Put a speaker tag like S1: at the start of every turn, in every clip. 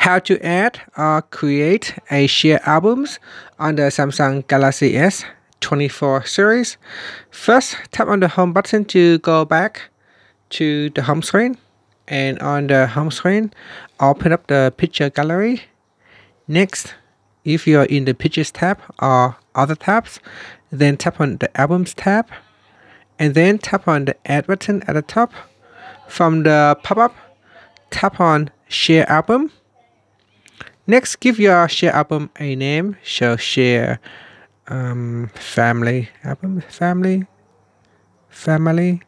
S1: how to add or create a share albums on the Samsung Galaxy S24 series. First, tap on the home button to go back to the home screen. And on the home screen, open up the picture gallery. Next, if you're in the pictures tab or other tabs, then tap on the albums tab. And then tap on the add button at the top. From the pop-up, tap on share album Next, give your share album a name. So share um, family album, family, family.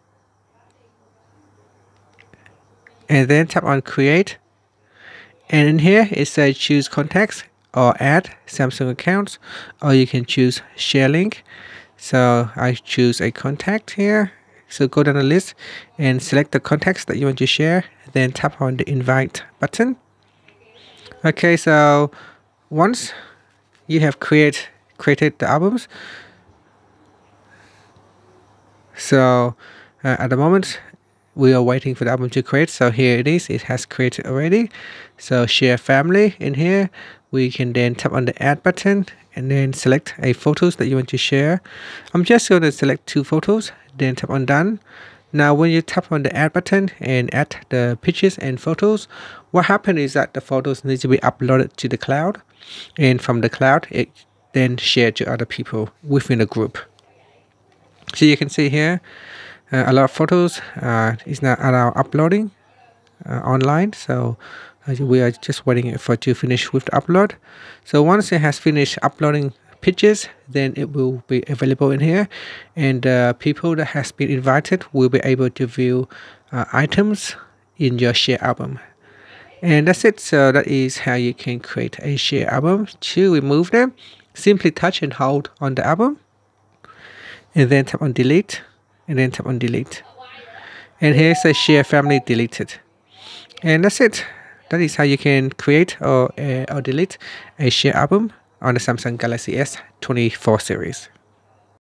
S1: And then tap on create. And in here it says choose contacts or add Samsung accounts or you can choose share link. So I choose a contact here. So go down the list and select the contacts that you want to share. Then tap on the invite button. Okay, so once you have create created the albums, so uh, at the moment we are waiting for the album to create. So here it is, it has created already. So share family in here, we can then tap on the add button and then select a photos that you want to share. I'm just going to select two photos, then tap on done. Now when you tap on the add button and add the pictures and photos, what happens is that the photos need to be uploaded to the cloud and from the cloud it then shared to other people within the group. So you can see here uh, a lot of photos uh, is now, now uploading uh, online. So uh, we are just waiting for it to finish with the upload. So once it has finished uploading pictures then it will be available in here. And uh, people that has been invited will be able to view uh, items in your share album. And that's it. So that is how you can create a share album. To remove them simply touch and hold on the album. And then tap on delete. And then tap on delete. And here's a share family deleted. And that's it. That is how you can create or, uh, or delete a share album on the Samsung Galaxy S24 series.